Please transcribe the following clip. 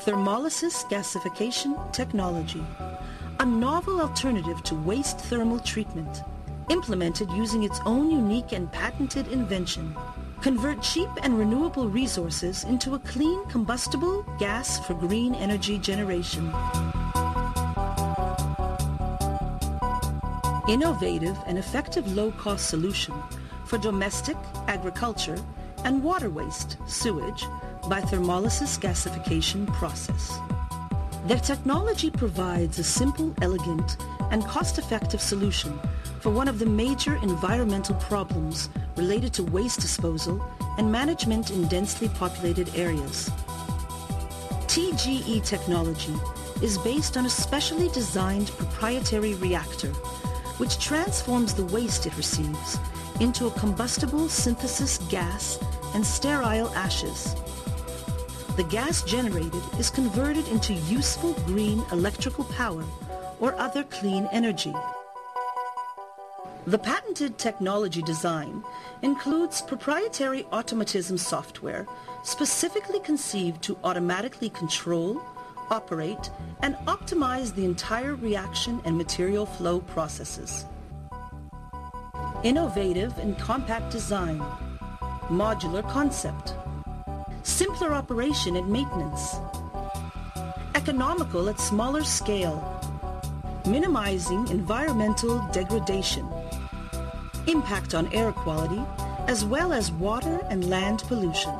Thermolysis gasification technology, a novel alternative to waste thermal treatment, implemented using its own unique and patented invention. Convert cheap and renewable resources into a clean combustible gas for green energy generation. Innovative and effective low-cost solution for domestic, agriculture, and water waste, sewage, by thermolysis gasification process. Their technology provides a simple, elegant, and cost-effective solution for one of the major environmental problems related to waste disposal and management in densely populated areas. TGE technology is based on a specially designed proprietary reactor which transforms the waste it receives into a combustible synthesis gas and sterile ashes. The gas generated is converted into useful green electrical power or other clean energy. The patented technology design includes proprietary automatism software specifically conceived to automatically control, operate, and optimize the entire reaction and material flow processes. Innovative and compact design, modular concept, simpler operation and maintenance, economical at smaller scale, minimizing environmental degradation, impact on air quality, as well as water and land pollution.